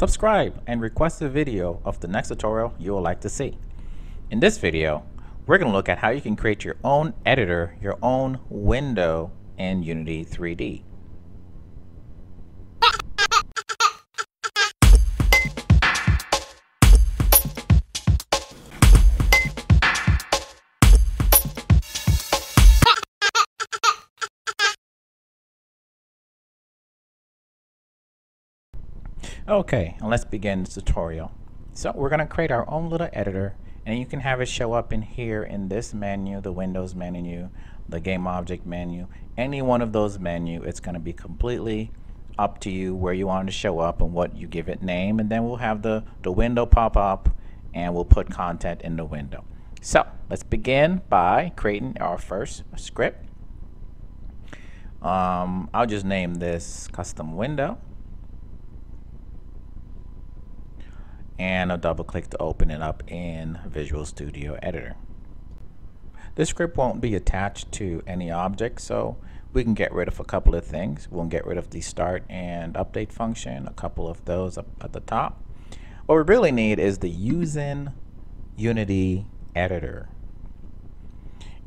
subscribe, and request a video of the next tutorial you would like to see. In this video, we're going to look at how you can create your own editor, your own window in Unity 3D. Okay, and let's begin this tutorial. So we're going to create our own little editor and you can have it show up in here in this menu, the Windows menu, the game object menu, any one of those menu. It's going to be completely up to you where you want to show up and what you give it name and then we'll have the, the window pop up and we'll put content in the window. So let's begin by creating our first script. Um, I'll just name this custom window and I'll double click to open it up in Visual Studio Editor. This script won't be attached to any object so we can get rid of a couple of things. We'll get rid of the start and update function, a couple of those up at the top. What we really need is the using Unity editor.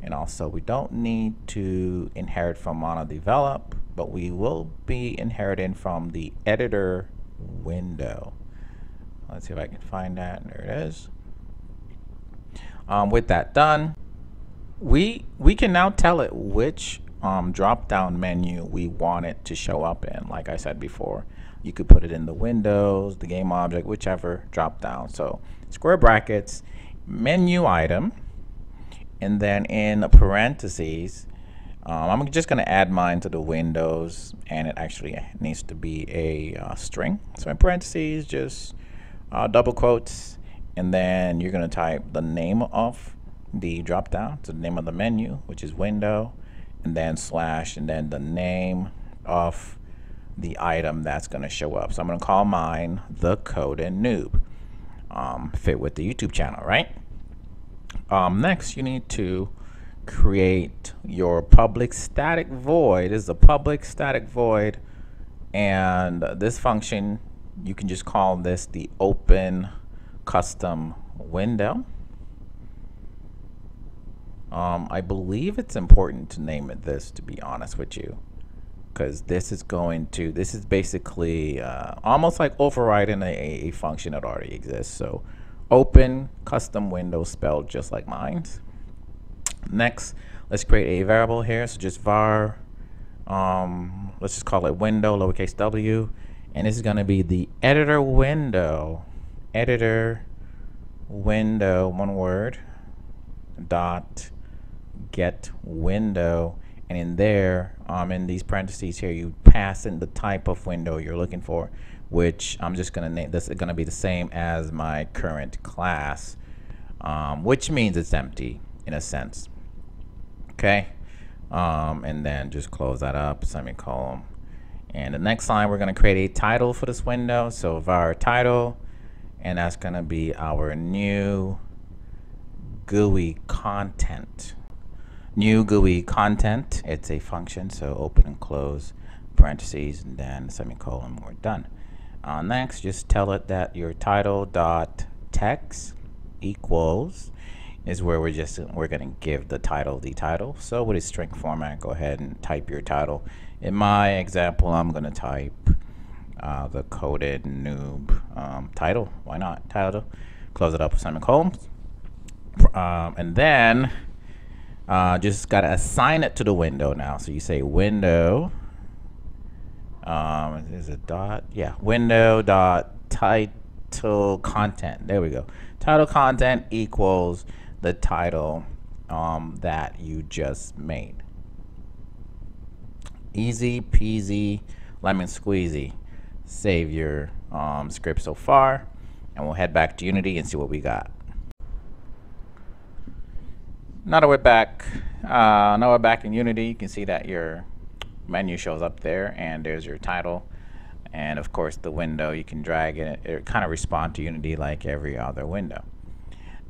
And also we don't need to inherit from MonoDevelop, but we will be inheriting from the editor window. Let's see if I can find that. There it is. Um, with that done, we we can now tell it which um, drop down menu we want it to show up in. Like I said before, you could put it in the windows, the game object, whichever drop down. So square brackets, menu item, and then in parentheses, um, I'm just going to add mine to the windows, and it actually needs to be a uh, string. So in parentheses, just uh, double quotes, and then you're going to type the name of the drop down, so the name of the menu, which is window, and then slash, and then the name of the item that's going to show up. So I'm going to call mine the Coding Noob. Um, fit with the YouTube channel, right? Um, next, you need to create your public static void. This is a public static void, and this function you can just call this the open custom window. Um, I believe it's important to name it this, to be honest with you, because this is going to, this is basically uh, almost like overriding a, a, function that already exists. So open custom window spelled just like mine. Next, let's create a variable here. So just var, um, let's just call it window, lowercase w and this is going to be the editor window. Editor window one word dot get window. And in there um, in these parentheses here you pass in the type of window you're looking for which I'm just gonna name this is gonna be the same as my current class um, which means it's empty in a sense. Okay? Um, and then just close that up semicolon and the next line, we're going to create a title for this window. So var title, and that's going to be our new GUI content. New GUI content, it's a function, so open and close parentheses and then semicolon, we're done. Uh, next, just tell it that your title dot text equals is where we're just we're going to give the title the title. So with a string format, go ahead and type your title in my example, I'm going to type uh, the coding noob um, title. Why not? Title. Close it up with semicolons. Um, and then uh, just got to assign it to the window now. So you say window. Um, is it dot? Yeah, window dot title content. There we go. Title content equals the title um, that you just made. Easy peasy, lemon squeezy. Save your um, script so far, and we'll head back to Unity and see what we got. Now that we're back, uh, now we're back in Unity, you can see that your menu shows up there, and there's your title, and of course the window. You can drag it; it kind of respond to Unity like every other window.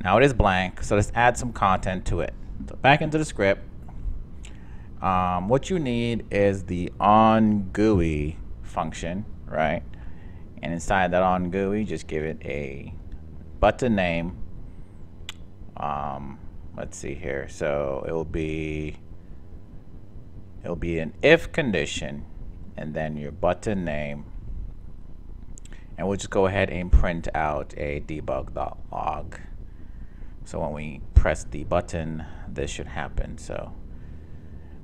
Now it is blank, so let's add some content to it. So back into the script, um, what you need is the on GUI function, right? And inside that on GUI, just give it a button name. Um, let's see here. So it will be it'll be an if condition and then your button name and we'll just go ahead and print out a debug.log so when we press the button this should happen so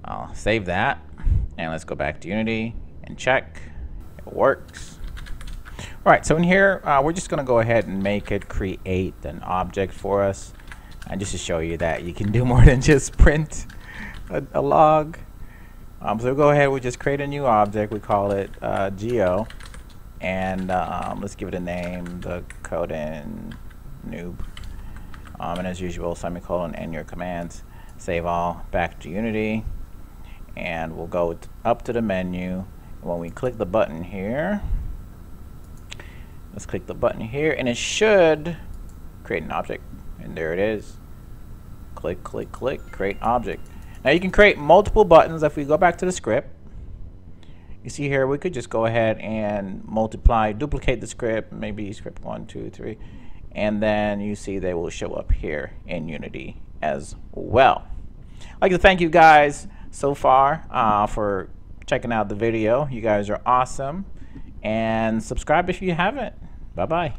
I'll save that and let's go back to Unity and check it works all right so in here uh, we're just gonna go ahead and make it create an object for us and just to show you that you can do more than just print a, a log um, so we'll go ahead, we just create a new object. We call it uh, geo. And um, let's give it a name, the coding noob. Um, and as usual, semicolon and your commands. Save all, back to Unity. And we'll go up to the menu. When we click the button here, let's click the button here, and it should create an object. And there it is. Click, click, click, create object. Now you can create multiple buttons. If we go back to the script, you see here we could just go ahead and multiply, duplicate the script, maybe script one, two, three, and then you see they will show up here in Unity as well. I'd like to thank you guys so far uh, for checking out the video. You guys are awesome. And subscribe if you haven't. Bye-bye.